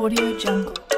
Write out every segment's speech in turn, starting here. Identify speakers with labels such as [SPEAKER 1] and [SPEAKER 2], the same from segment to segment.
[SPEAKER 1] Audio Jungle.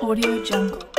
[SPEAKER 1] Audio Jungle.